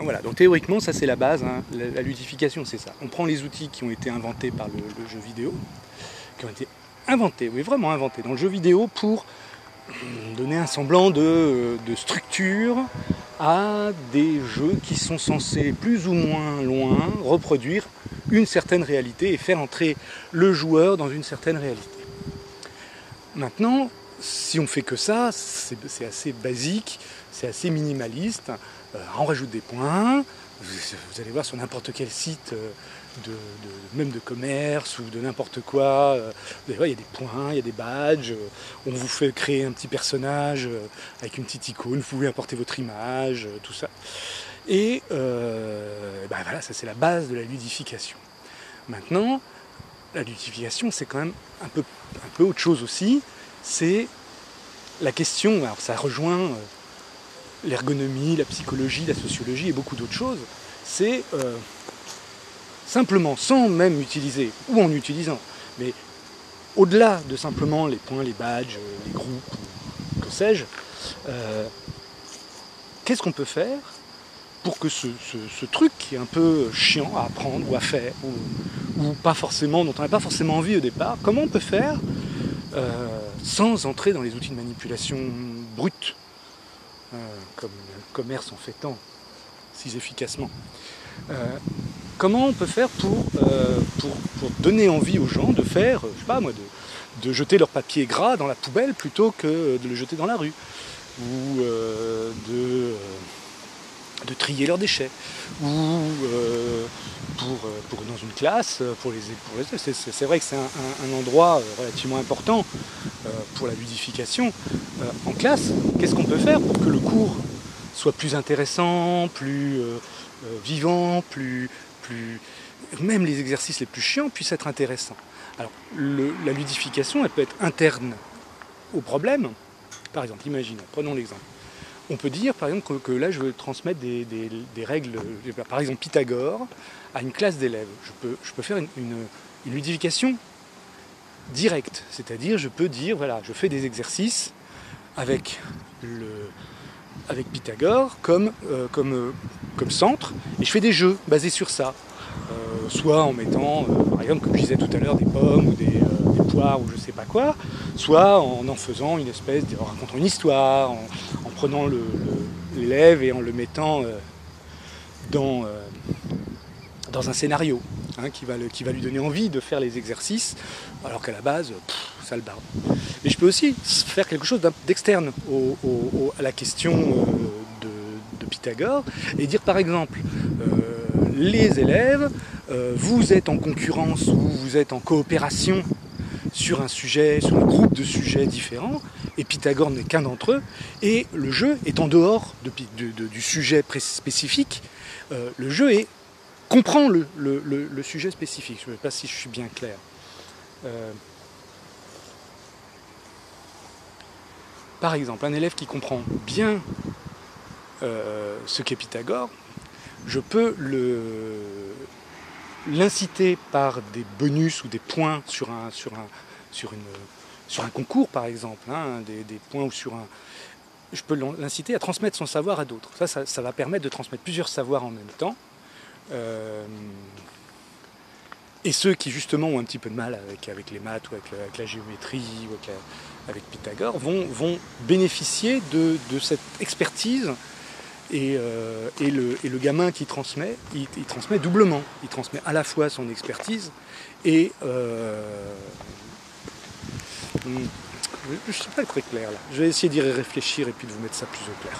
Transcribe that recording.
Voilà, donc théoriquement, ça c'est la base, hein. la, ludification c'est ça. On prend les outils qui ont été inventés par le, jeu vidéo, qui ont été inventés, oui vraiment inventés dans le jeu vidéo pour donner un semblant de structure à des jeux qui sont censés plus ou moins loin reproduire une certaine réalité et faire entrer le joueur dans une certaine réalité. Maintenant, si on fait que ça, c'est assez basique, c'est assez minimaliste. Euh, on rajoute des points. Vous, allez voir sur n'importe quel site, euh, même de commerce ou de n'importe quoi. Euh, il y a des points, il y a des badges. on vous fait créer un petit personnage avec une petite icône. Vous pouvez importer votre image, tout ça. Et ben voilà, ça c'est la base de la ludification. Maintenant, la ludification, c'est quand même un peu autre chose aussi. C'est la question, alors ça rejoint l'ergonomie, la psychologie, la sociologie et beaucoup d'autres choses, c'est euh, simplement, sans même utiliser, ou en utilisant, mais au-delà de simplement les points, les badges, les groupes, que sais-je, euh, qu'est-ce qu'on peut faire pour que ce, truc qui est un peu chiant à apprendre ou à faire, ou, ou pas forcément, dont on n'a pas forcément envie au départ, comment on peut faire euh, sans entrer dans les outils de manipulation brutes euh, comme le commerce en fait tant, si efficacement. Euh, comment on peut faire pour, euh, pour, donner envie aux gens de faire, je sais pas moi, de, jeter leur papier gras dans la poubelle plutôt que de le jeter dans la rue, ou trier leurs déchets, ou pour, pour, dans une classe, pour les, pour les c'est vrai que c'est un, endroit relativement important pour la ludification. en classe, qu'est-ce qu'on peut faire pour que le cours soit plus intéressant, plus euh, vivant, plus, plus, même les exercices les plus chiants puissent être intéressants? Alors, la ludification, elle peut être interne au problème. Par exemple, imaginons, prenons l'exemple. On peut dire, par exemple, que, là, je veux transmettre des, règles, par exemple Pythagore, à une classe d'élèves. Je peux, faire une, ludification directe, c'est-à-dire, je peux dire, voilà, je fais des exercices avec Pythagore comme, euh, euh, comme centre, et je fais des jeux basés sur ça. Euh, soit en mettant, par exemple, comme je disais tout à l'heure, des pommes ou des, poires ou je sais pas quoi, soit en en faisant une espèce, de, racontant une histoire, en, en prenant l'élève et en le mettant dans, dans un scénario hein, qui, va lui donner envie de faire les exercices, alors qu'à la base, pff, ça le barbe. Mais je peux aussi faire quelque chose d'externe à la question de, de, Pythagore et dire par exemple, euh, les élèves, euh, vous êtes en concurrence ou vous êtes en coopération sur un sujet, sur un groupe de sujets différents, et Pythagore n'est qu'un d'entre eux, et le jeu est en dehors de, de, de, du sujet spécifique, euh, le jeu comprend le, le, le, le, sujet spécifique. Je ne sais pas si je suis bien clair. Euh, par exemple, un élève qui comprend bien euh, ce qu'est Pythagore, je peux l'inciter par des bonus ou des points sur un, sur un, sur une, sur un concours, par exemple, hein, des, points ou sur un. Je peux l'inciter à transmettre son savoir à d'autres. Ça, ça, va permettre de transmettre plusieurs savoirs en même temps. Euh, et ceux qui justement ont un petit peu de mal avec, avec les maths ou avec, la géométrie ou avec, avec Pythagore vont, vont bénéficier de, de, cette expertise et, euh, et, le, gamin qui transmet, il, il, transmet doublement. Il transmet à la fois son expertise et... Euh, hmm, je ne suis pas très clair là. Je vais essayer d'y réfléchir et puis de vous mettre ça plus au clair.